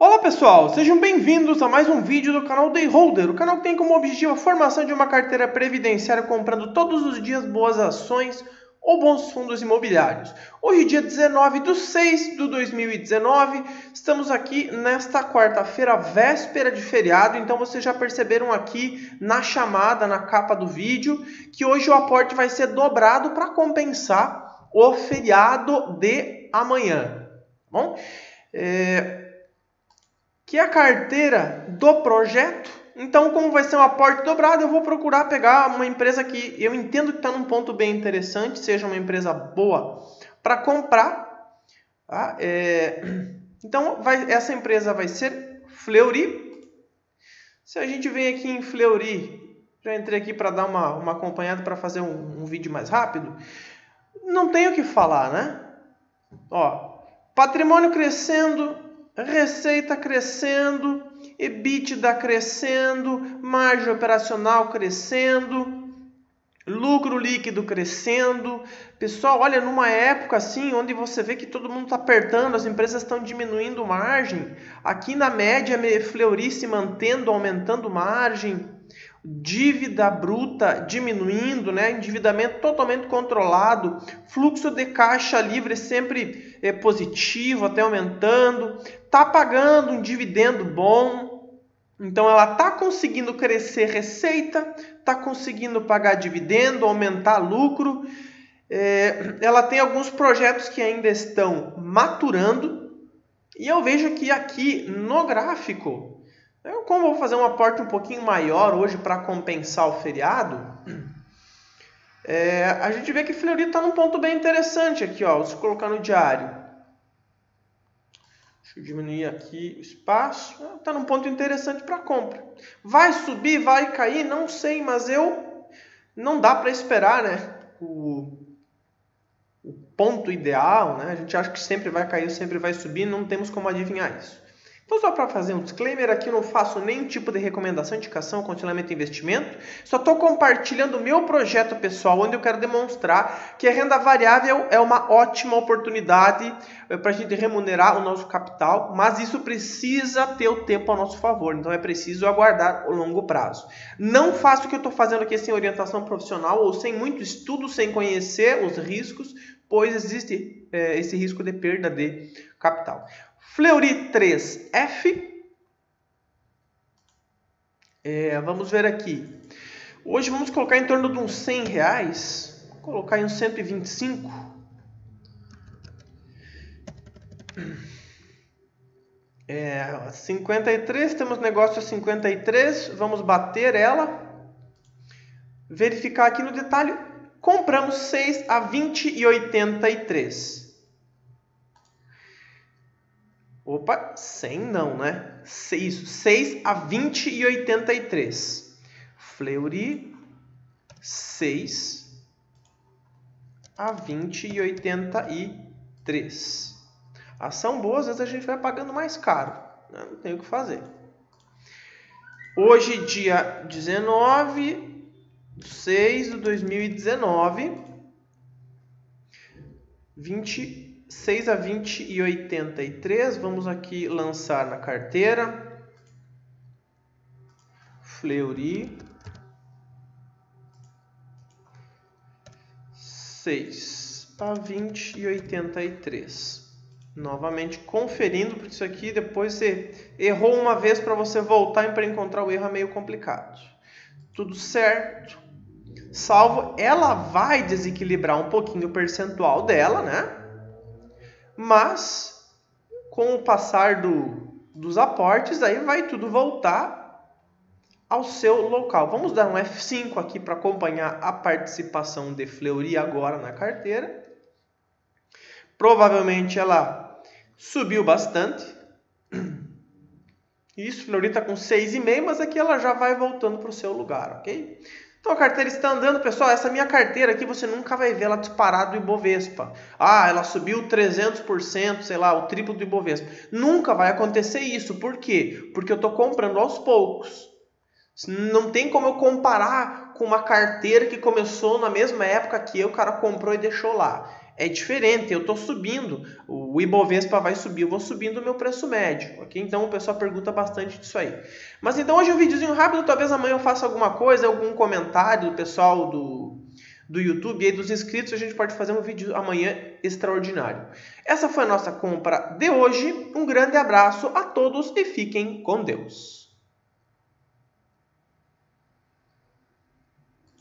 Olá pessoal, sejam bem-vindos a mais um vídeo do canal Day Holder, o canal que tem como objetivo a formação de uma carteira previdenciária comprando todos os dias boas ações ou bons fundos imobiliários. Hoje, dia 19 de 6 de 2019, estamos aqui nesta quarta-feira, véspera de feriado, então vocês já perceberam aqui na chamada, na capa do vídeo, que hoje o aporte vai ser dobrado para compensar o feriado de amanhã. Tá bom, é que é a carteira do projeto. Então, como vai ser um aporte dobrado, eu vou procurar pegar uma empresa que eu entendo que está num ponto bem interessante, seja uma empresa boa para comprar. Tá? É... Então, vai, essa empresa vai ser Fleury. Se a gente vem aqui em Fleury, já entrei aqui para dar uma, uma acompanhada para fazer um, um vídeo mais rápido. Não tenho o que falar, né? Ó, patrimônio crescendo, receita crescendo, EBITDA crescendo, margem operacional crescendo, lucro líquido crescendo. Pessoal, olha, numa época assim, onde você vê que todo mundo está apertando, as empresas estão diminuindo margem, aqui na média, Fleury se mantendo, aumentando margem, dívida bruta diminuindo, né? endividamento totalmente controlado, fluxo de caixa livre sempre é, positivo, até aumentando, está pagando um dividendo bom, então ela está conseguindo crescer receita, está conseguindo pagar dividendo, aumentar lucro, é, ela tem alguns projetos que ainda estão maturando, e eu vejo que aqui no gráfico eu, como vou fazer um aporte um pouquinho maior hoje para compensar o feriado, é, a gente vê que Fleury está num ponto bem interessante aqui, ó, se colocar no diário. Deixa eu diminuir aqui o espaço. Está num ponto interessante para compra. Vai subir, vai cair, não sei, mas eu não dá para esperar, né? O, o ponto ideal, né? A gente acha que sempre vai cair, sempre vai subir, não temos como adivinhar isso. Então, só para fazer um disclaimer, aqui eu não faço nenhum tipo de recomendação, indicação, continuamento de investimento. Só estou compartilhando o meu projeto pessoal, onde eu quero demonstrar que a renda variável é uma ótima oportunidade eh, para a gente remunerar o nosso capital, mas isso precisa ter o tempo a nosso favor. Então, é preciso aguardar o longo prazo. Não faço o que eu estou fazendo aqui sem orientação profissional ou sem muito estudo, sem conhecer os riscos, pois existe é, esse risco de perda de capital. Fleury 3F. É, vamos ver aqui. Hoje vamos colocar em torno de uns 100 reais. Vou colocar em uns 125. É, 53, temos negócio a 53, vamos bater ela. Verificar aqui no detalhe, compramos 6 a 20 e 83. Opa, 100 não, né? Isso, 6 a 20 e 83. Fleury, 6 a 20 e 83. Ação boa, às vezes a gente vai pagando mais caro. Né? Não tem o que fazer. Hoje, dia 19 de 6 de 2019, 20 6 a 20 e 83, vamos aqui lançar na carteira. Fleury. 6 a 20 e 83. Novamente conferindo, porque isso aqui depois você errou uma vez para você voltar e para encontrar o erro é meio complicado. Tudo certo. Salvo, ela vai desequilibrar um pouquinho o percentual dela, né? Mas com o passar do, dos aportes, aí vai tudo voltar ao seu local. Vamos dar um F5 aqui para acompanhar a participação de Fleury agora na carteira. Provavelmente ela subiu bastante. Isso, Fleury está com 6,5, mas aqui ela já vai voltando para o seu lugar, ok? Então a carteira está andando, pessoal. Essa minha carteira aqui você nunca vai ver ela disparada do Ibovespa. Ah, ela subiu 300%, sei lá, o triplo do Ibovespa. Nunca vai acontecer isso. Por quê? Porque eu estou comprando aos poucos. Não tem como eu comparar com uma carteira que começou na mesma época que eu, o cara comprou e deixou lá. É diferente, eu estou subindo, o Ibovespa vai subir, eu vou subindo o meu preço médio, ok? Então o pessoal pergunta bastante disso aí. Mas então hoje é um videozinho rápido, talvez amanhã eu faça alguma coisa, algum comentário do pessoal do, do YouTube e dos inscritos, a gente pode fazer um vídeo amanhã extraordinário. Essa foi a nossa compra de hoje, um grande abraço a todos e fiquem com Deus.